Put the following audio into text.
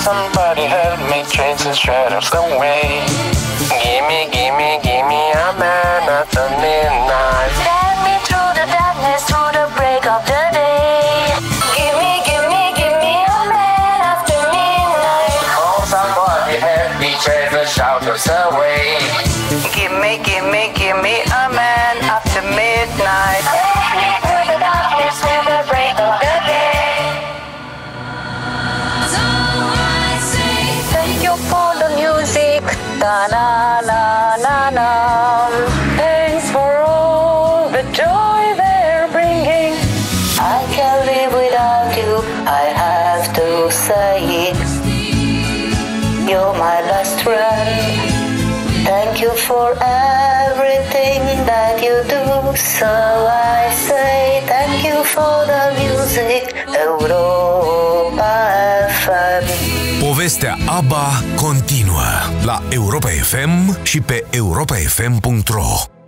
somebody help me chase the shadows away. Gimme, gimme, gimme a man after midnight. Guide me through the darkness, through the break of the day. Give me, give me, give me a man after midnight. Oh, somebody help me chase the shadows away. Gimme, gimme, gimme a man Da na na na na. Thanks for all the joy they're bringing. I can't live without you. I have to say it. You're my best friend. Thank you for everything that you do. So I say thank you for the music, Europa FM. Povestea ABBA continuă la Europa FM și pe europafm.ro